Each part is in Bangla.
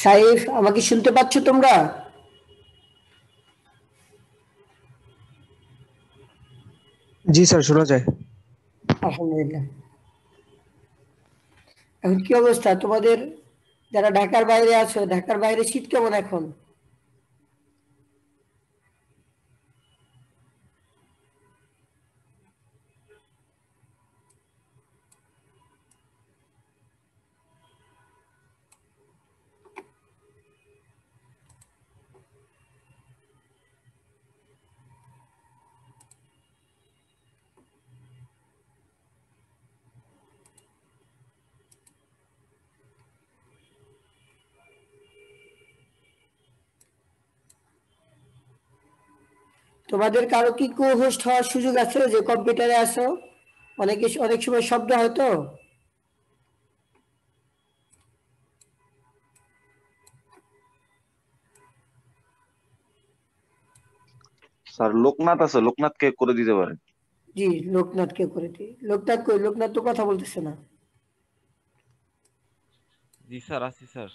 সাইফ আমাকে শুনতে পাচ্ছ তোমরা? জি স্যার শোনা যায়। আলহামদুলিল্লাহ। এখন কি অবস্থা? তোমাদের যারা ঢাকার বাইরে আছো ঢাকার বাইরে শীত কেমন এখন? তোমাদের কারও কি কো হোস্ট হওয়ার সুযোগ আছে যে কম্পিউটারে আসো? অনেকে অনেক সময় শব্দ হয়তো স্যার লোকনাথ আছে লোকনাথকে করে দিতে পারেন। জি লোকনাথকে করে দিই। লোকনাথ কই? লোকনাথ তো কথা বলতেছে না। জি স্যার আছি স্যার।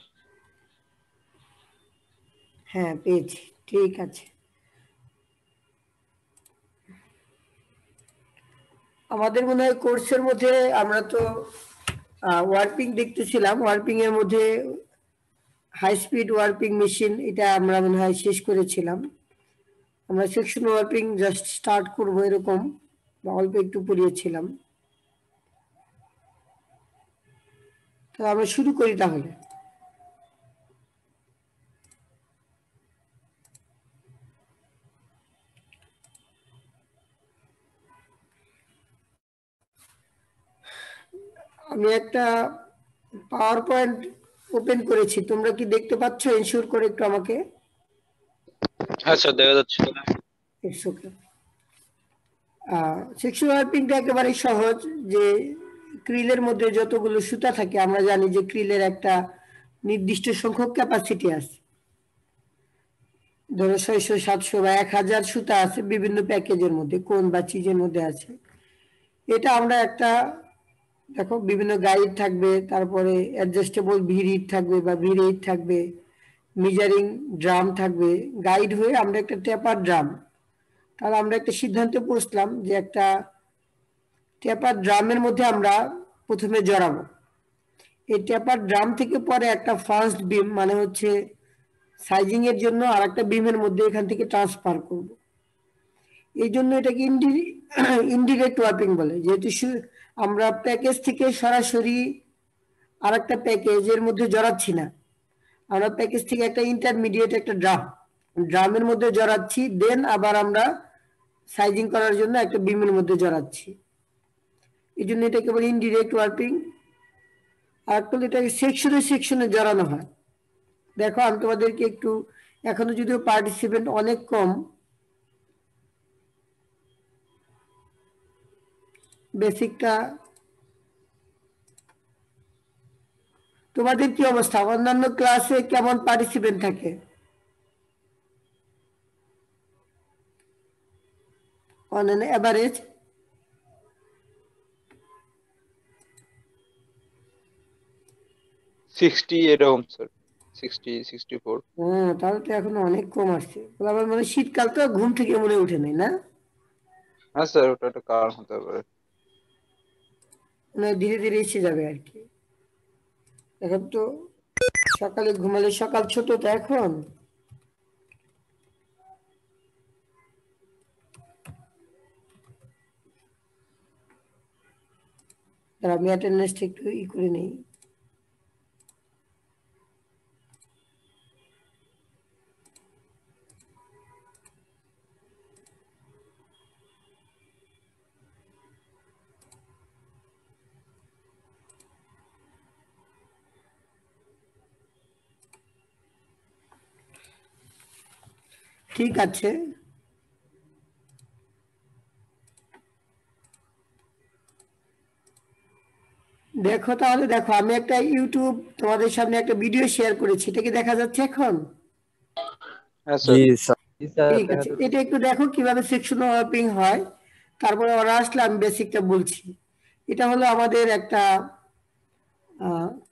হ্যাঁ পেয়েছি। ঠিক আছে। আমাদের মনে হয় কোর্সের মধ্যে আমরা তো ওয়ার্পিং দেখতেছিলাম। ওয়ার্পিং এর মধ্যে হাই স্পিড ওয়ার্পিং মেশিন এটা আমরা মনে হয় শেষ করেছিলাম। আমরা সেকশন ওয়ার্পিং জাস্ট স্টার্ট করব এরকম বা অল্প একটু পড়িয়েছিলাম। তো আমরা শুরু করি তাহলে। আমি একটা পাওয়ার পয়েন্ট ওপেন করেছি। তোমরা কি দেখতে পাচ্ছ? ইনশিওর করে একটু আমাকে। স্যার দেখা যাচ্ছে। ইটস ওকে একেবারে সহজ যে ক্রিলের মধ্যে যতগুলো সুতা থাকে আমরা জানি যে ক্রিলের একটা নির্দিষ্ট সংখ্যক ক্যাপাসিটি আছে। ধরো ছয়শো সাতশো বা এক হাজার সুতা আছে বিভিন্ন প্যাকেজের মধ্যে কোন বা চিজের মধ্যে আছে। এটা আমরা একটা দেখো, বিভিন্ন গাইড থাকবে, তারপরে অ্যাডজাস্টেবল ভিড় থাকবে বা ভিড় থাকবে মিজারিং ড্রাম থাকবে গাইড হয়ে আমরা একটা টেপার ড্রাম তাহলে আমরা একটা সিদ্ধান্তে পৌঁছলাম যে একটা টেপার ড্রামের মধ্যে আমরা প্রথমে জড়াবো। এই টেপার ড্রাম থেকে পরে একটা ফার্স্ট বিম মানে হচ্ছে সাইজিং এর জন্য আর একটা বিমের মধ্যে এখান থেকে ট্রান্সফার করব। এই জন্য এটাকে ইন্ডি ইনডিরেক্ট ওয়ার্পিং বলে, যেহেতু আমরা প্যাকেজ থেকে সরাসরি আর একটা প্যাকেজের মধ্যে জড়াচ্ছি না। আমরা প্যাকেজ থেকে একটা ইন্টারমিডিয়েট একটা ড্রাম ড্রামের মধ্যে জড়াচ্ছি দেন আবার আমরা সাইজিং করার জন্য একটা বিমের মধ্যে জড়াচ্ছি। এই জন্য এটাকে বলে ইনডিরেক্ট ওয়ার্পিং আর একটা এটাকে সেকশনে সেকশনে জড়ানো হয়। দেখো, আমি তোমাদেরকে একটু, এখনও যদিও পার্টিসিপেন্ট অনেক কম বেসিকটা। তোমাদের কি অবস্থা? অন্যান্য ক্লাসে কেমন পার্টিসিপেন্ট থাকে? Average? সিক্সটি এরকম স্যার সিক্সটি সিক্সটি ফোর হ্যাঁ তাহলে তো এখন অনেক কম আসছে। আবার মানে শীতকাল তো ঘুম থেকে মনে উঠে নেই না? হ্যাঁ স্যার ওটা একটা কারণ হতে পারে। ধীরে ধীরে এসে যাবে আর কি। এখন তো সকালে ঘুমালে সকাল ছোট, তো এখন? আমি অ্যাটেন্ডেন্সটা একটু ই করে নেই। ঠিক আছে। দেখো তাহলে দেখো আমি একটা ইউটিউব তোমাদের সামনে একটা ভিডিও শেয়ার করেছি এটা কি দেখা যাচ্ছে এখন? হ্যাঁ ঠিক আছে এটা একটু দেখো কীভাবে সেকশন ওয়ার্পিং হয়। তারপরে ওরা আসলে আমি বেসিকটা বলছি। এটা হলো আমাদের একটা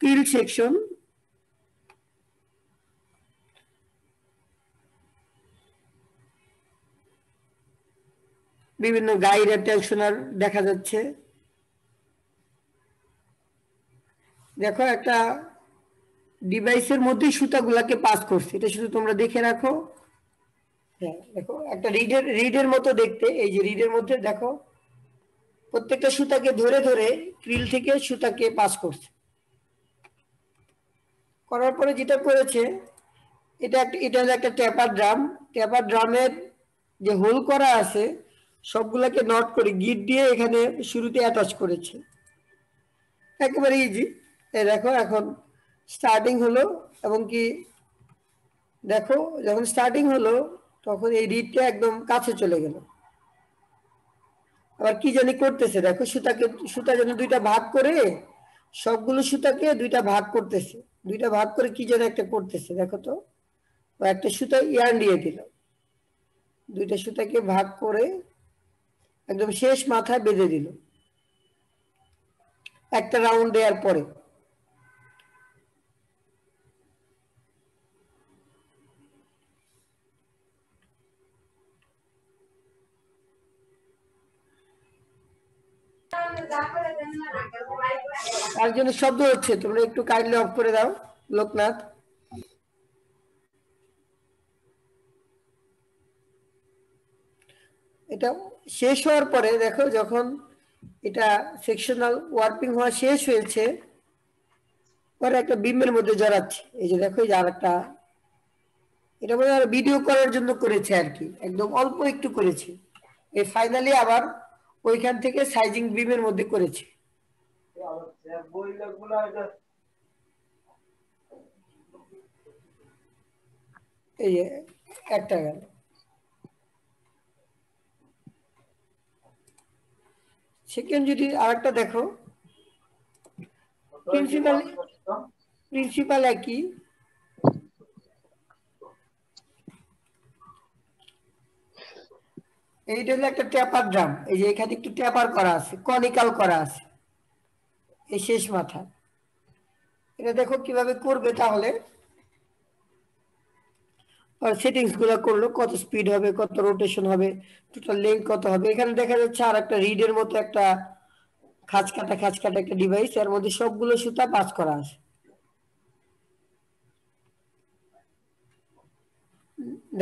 কিল সেকশন বিভিন্ন গাইড আর টেনশনার দেখা যাচ্ছে। দেখো একটা ডিভাইসের মধ্যে সুতাগুলাকে পাস করছে। এটা শুধু তোমরা দেখে রাখো। হ্যাঁ দেখো, একটা রিডের রিডের মতো দেখতে। এই যে রিডের মধ্যে দেখো, প্রত্যেকটা সুতাকে ধরে ধরে ক্রিল থেকে সুতাকে পাস করছে। করার পরে যেটা করেছে, এটা একটা এটা একটা ট্যাপার ড্রাম। ট্যাপার ড্রামের যে হোল করা আছে সবগুলাকে নট করে গিট দিয়ে এখানে শুরুতে অ্যাটাচ করেছে। একেবারে ইজি এই দেখো, এখন স্টার্টিং হলো এবং কি দেখো, যখন স্টার্টিং হলো, তখন এই রিডটা একদম কাছে চলে গেল। আবার কি জানি করতেছে, দেখো, সুতাকে, সুতা যেন দুইটা ভাগ করে, সবগুলো সুতাকে দুইটা ভাগ করতেছে। দুইটা ভাগ করে কি যেন একটা করতেছে, দেখো তো। একটা সুতা ইয়ার্ন দিয়ে দিল। দুইটা সুতাকে ভাগ করে একদম শেষ মাথায় বেঁধে দিল। একটা রাউন্ড দেওয়ার পরে। তার জন্য শব্দ হচ্ছে, তোমরা একটু কাইন্ডলি অফ করে দাও, লোকনাথ। এটা শেষ হওয়ার পরে দেখো যখন এটা সেকশনাল ওয়ার্পিং হওয়া শেষ হয়েছে, পরে একটা বিমের মধ্যে জড়াচ্ছে। এই যে দেখো, এই যে আরেকটা। এটা মনে হয় ভিডিও করার জন্য করেছে আর কি। একদম অল্প একটু করেছে। এই ফাইনালি আবার ওইখান থেকে সাইজিং বিমের মধ্যে করেছে। এই একটা গেল। সেকেন্ড যদি আরেকটা দেখো। প্রিন্সিপাল প্রিন্সিপাল একই। এইটা হলো একটা ট্যাপার ড্রাম এই যে এখানে একটু ট্যাপার করা আছে কনিকাল করা আছে। এই শেষ মাথা। এটা দেখো কীভাবে করবে তাহলে। সেটিংসগুলো করল, কত স্পিড হবে, কত রোটেশন হবে টোটাল লেন্থ কত হবে। এখানে দেখা যাচ্ছে আর একটা রিডের মতো একটা খাঁজ কাটা খাঁজ কাটা একটা ডিভাইস এর মধ্যে সবগুলো সুতা পাস করা আছে।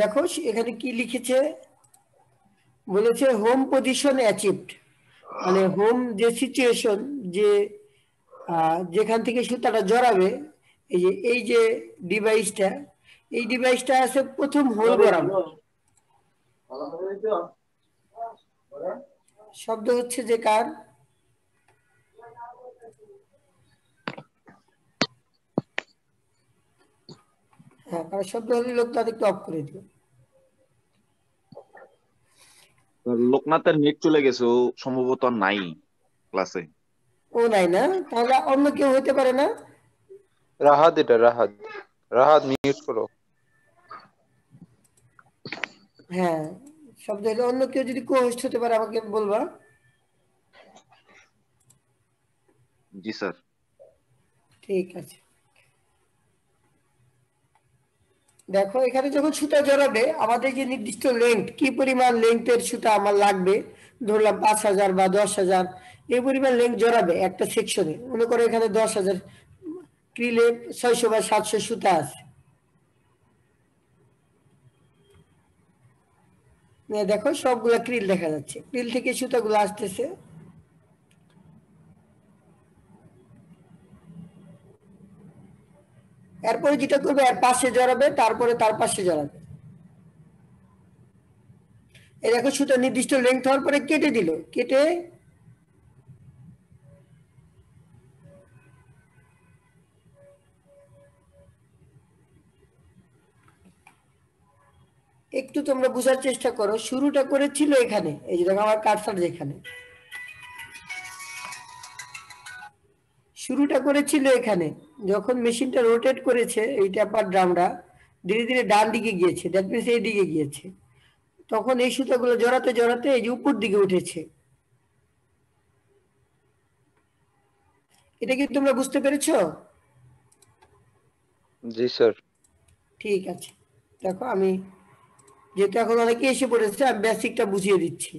দেখো, এখানে কি লিখেছে? বলেছে হোম পজিশন অ্যাচিভড মানে হোম যে সিচুয়েশন যে যেখান থেকে সুতাটা জড়াবে, এই যে এই যে ডিভাইসটা এই ডিভাইসটা আছে প্রথম হোল বরাবর। শব্দ হচ্ছে যে কার? হ্যাঁ কারণ শব্দ হলে একটু অফ করে দিও লোকনাথের নেট চলে গেছে ও সম্ভবত নাই ক্লাসে ও নাই না? তাহলে অন্য কেউ হতে পারে না? রাহাত এটা রাহাত। রাহাত মিউট করো। হ্যাঁ শব্দ হলে অন্য কেউ যদি কোহোস্ট হতে পারে আমাকে বলবা? জি স্যার। ঠিক আছে। দেখো এখানে যখন সুতা জড়াবে আমাদের যে নির্দিষ্ট লেন্থ কি পরিমাণ লেন্থের সুতা আমার লাগবে? ধরলাম পাঁচ হাজার বা দশ হাজার এই পরিমাণ লেন্থ জড়াবে একটা সেকশনে মনে করো এখানে দশ হাজার ক্রিলে ছয়শো বা সাতশো সুতা আছে। দেখো, সবগুলা ক্রিল দেখা যাচ্ছে। ক্রিল থেকে সুতাগুলো আসতেছে। এরপরে যেটা করবে, এর পাশে জড়াবে, তারপরে তার পাশে জড়াবে। এই দেখো সুতা নির্দিষ্ট লেন্থ হওয়ার পরে কেটে দিল। কেটে একটু তোমরা বোঝার চেষ্টা করো। শুরুটা করেছিল এখানে। এই যে দেখো আমার কারসার যেখানে শুরুটা করেছিল এখানে। যখন মেশিনটা রোটেট করেছে এই ট্যাপার ড্রামটা ধীরে ধীরে ডান দিকে গিয়েছে। দ্যাট মিনস এই দিকে গিয়েছে। তখন এই সুতাগুলো জড়াতে জড়াতে এই যে উপর দিকে উঠেছে। এটা কি তোমরা বুঝতে পেরেছ? জি স্যার ঠিক আছে। দেখো আমি যেহেতু এখন অনেকে এসে পড়েছে আমি বেসিকটা বুঝিয়ে দিচ্ছি।